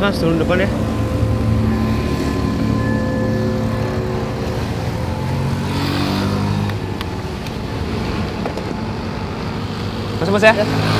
mas mas turun depan ya Masuk mas ya. Wah,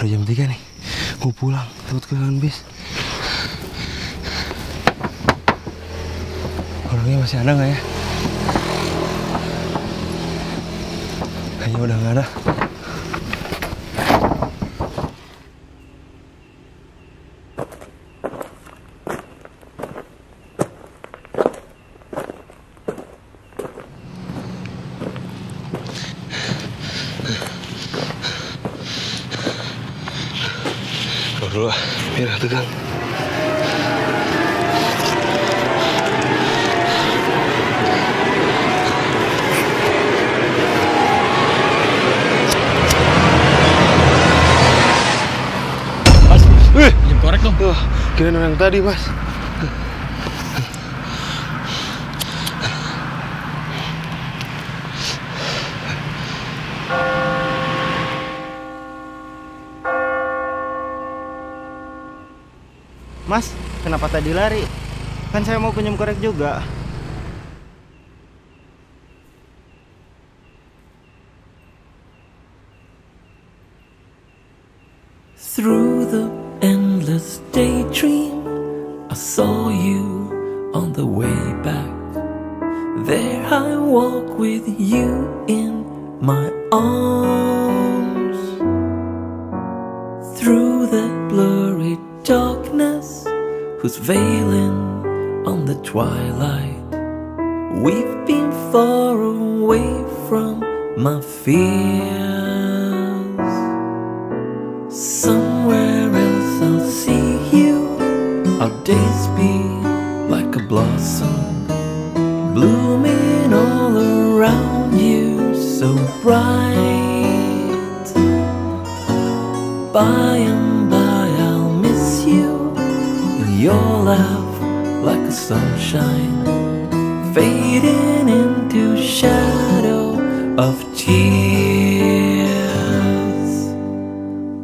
Udah jam 3 nih. Mau pulang, takut kehilangan bis. Orangnya masih ada nggak ya? Kayaknya udah nggak ada. Dulu ah, nggak tegang. Mas, Wih, jam korek dong. Wah, kirain orang tadi, Mas. Mas, kenapa tadi lari? Kan saya mau pinjam korek juga. Through the endless daydream, I saw you on the way back. There I walk with you in my arms. Who's veiling on the twilight. We've been far away from my fears. Somewhere else I'll see you. Our days be like a blossom, blooming all around you, so bright. By and Your love like a sunshine, fading into shadow of tears.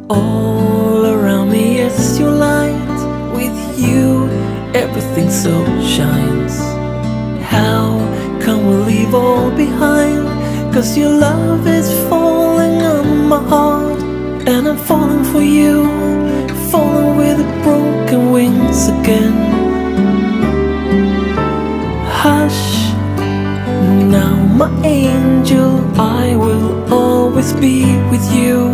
All around me is your light. With you, everything so shines. How can we leave all behind? Cause your love is falling on my heart, and I'm falling for you. Angel, I will always be with you.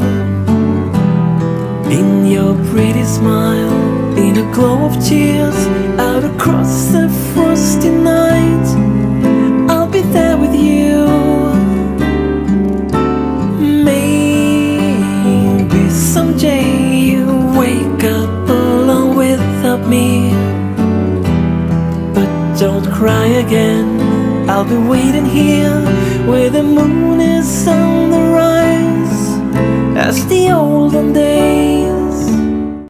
In your pretty smile, in a glow of tears, out across the frosty night, I'll be there with you. Maybe someday you wake up alone without me. But don't cry again. I'll be waiting here where the moon is on the rise as the olden days.